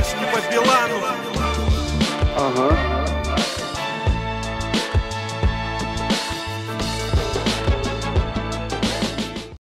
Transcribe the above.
товарищ не по Билану. Ага.